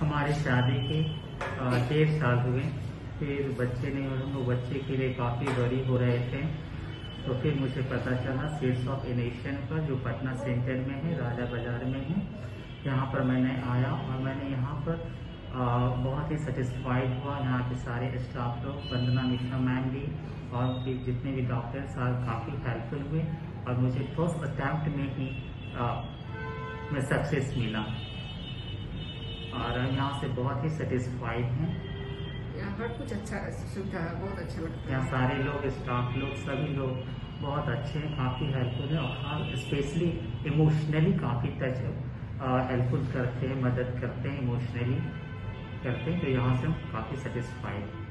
हमारी शादी के डेढ़ साल हुए। फिर बच्चे नहीं हो रहे वो बच्चे के लिए काफ़ी बड़ी हो रहे थे। तो फिर मुझे पता चला सीड्स ऑफ़ इनेशन पर जो पटना सेंटर में है राजा बाज़ार में है यहाँ पर मैंने आया और मैंने यहाँ पर अ, बहुत ही सेटिस्फाइड हुआ। यहाँ के सारे स्टाफ लोग वंदना मिश्रा मैम भी और फिर जितने भी डॉक्टर साहब काफ़ी हेल्पफुल हुए और मुझे फ़र्स्ट अटैम्प्ट में ही में सक्सेस मिला। और यहाँ से बहुत ही सेटिस्फाइड हैं। यहाँ हर कुछ अच्छा सुविधा है बहुत अच्छा लगता है। यहाँ सारे लोग स्टाफ लोग सभी लोग बहुत अच्छे हैं काफ़ी हेल्पफुल हैं और हर स्पेशली इमोशनली काफ़ी टच हेल्पफुल करते हैं मदद करते हैं इमोशनली करते हैं तो यहाँ से हम काफ़ी सेटिस्फाइड हैं।